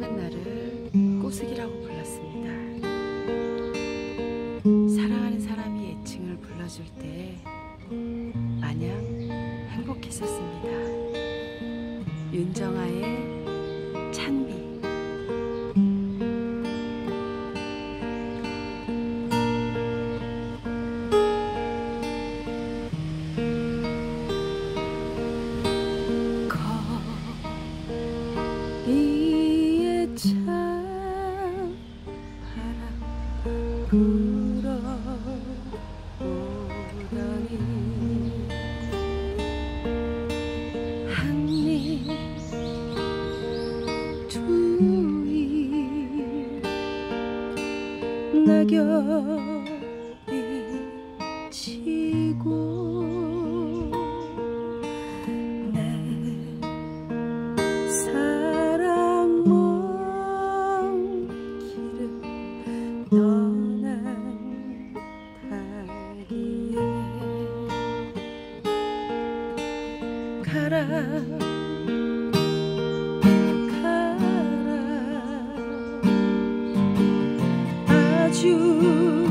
사랑은 나를 꼬스기라고 불렀습니다. 사랑하는 사람이 애칭을 불러줄 때 마냥 행복했었습니다. 윤정아의 불어오더니 한입 두입 낙엽이 치고 가라 가라. 아주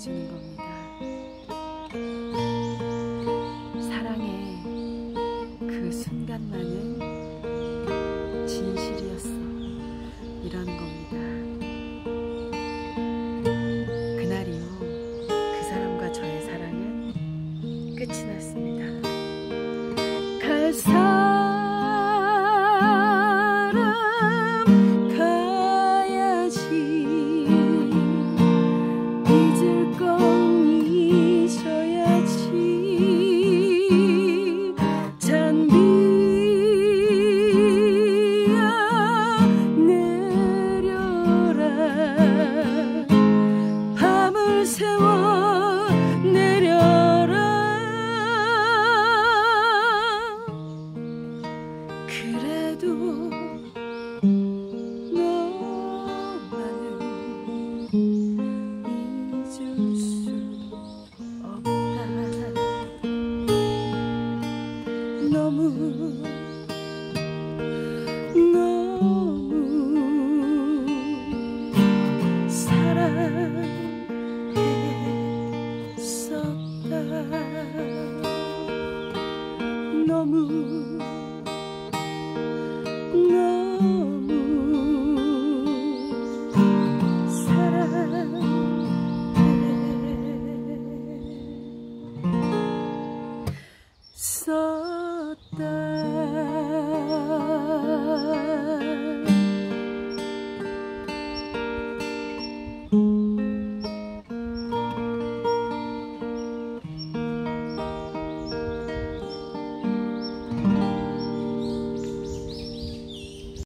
불러주는 겁니다. 사랑의 그 순간만은 진실이었어. 이런 겁니다. 그날 이후 그 사람과 저의 사랑은 끝이 났습니다. 갈 사람 그래도 너만은 잊을 수 없다. 너무 너무 사랑했었다. 너무